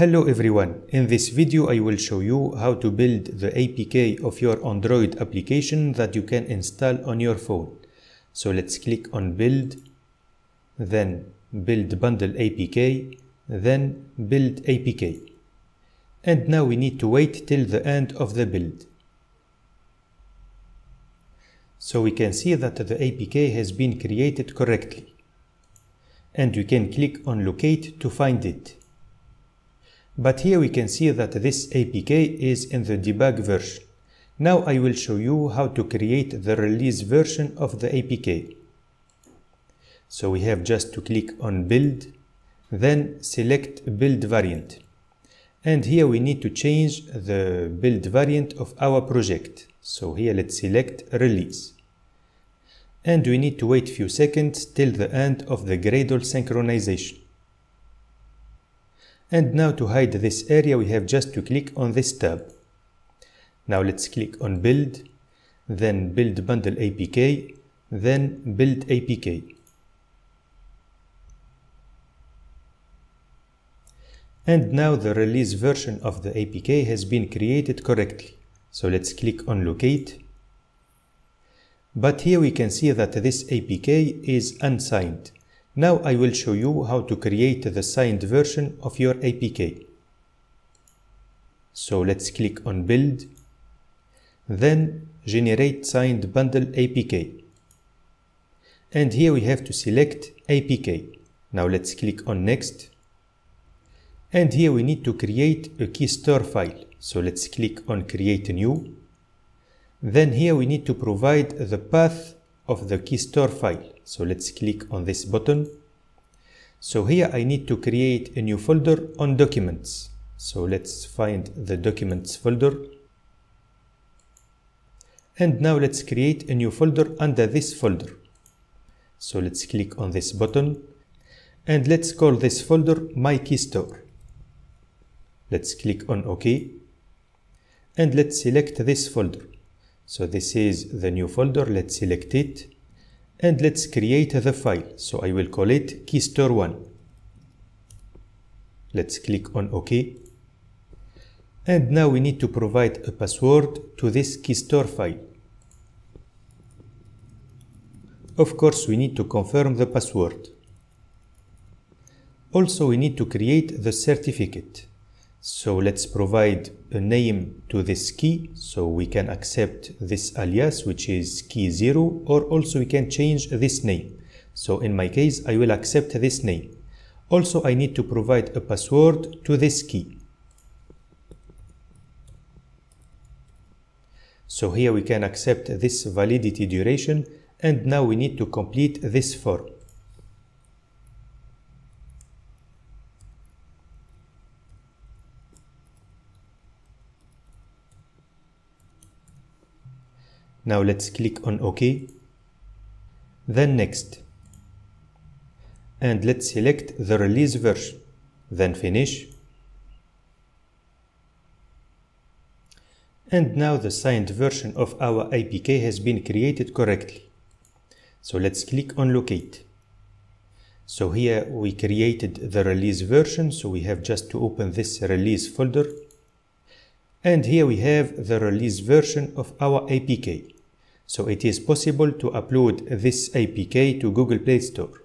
Hello everyone, in this video I will show you how to build the APK of your Android application that you can install on your phone. So let's click on build, then build bundle APK, then build APK. And now we need to wait till the end of the build. So we can see that the APK has been created correctly. And we can click on locate to find it. But here we can see that this APK is in the debug version. Now I will show you how to create the release version of the APK. So we have just to click on build, then select build variant. And here we need to change the build variant of our project. So here let's select release. And we need to wait few seconds till the end of the Gradle synchronization. And now to hide this area, we have just to click on this tab. Now let's click on build, then build bundle APK, then build APK. And now the release version of the APK has been created correctly. So let's click on locate. But here we can see that this APK is unsigned. Now I will show you how to create the signed version of your APK. So let's click on build, then generate signed bundle APK. And here we have to select APK. Now let's click on next. And here we need to create a key store file. So let's click on create new. Then here we need to provide the path of the key store file. So let's click on this button. So here I need to create a new folder on documents. So let's find the documents folder. And now let's create a new folder under this folder. So let's click on this button and let's call this folder my key store. Let's click on OK and let's select this folder. So this is the new folder. Let's select it and let's create the file. So I will call it keystore1. Let's click on OK. And now we need to provide a password to this keystore file. Of course, we need to confirm the password. Also, we need to create the certificate. So let's provide a name to this key so we can accept this alias which is key 0 or also we can change this name. So in my case I will accept this name. Also I need to provide a password to this key. So here we can accept this validity duration and now we need to complete this form. Now let's click on OK. Then next. And let's select the release version. Then finish. And now the signed version of our APK has been created correctly. So let's click on locate. So here we created the release version. So we have just to open this release folder and here we have the release version of our APK. So it is possible to upload this APK to Google Play Store.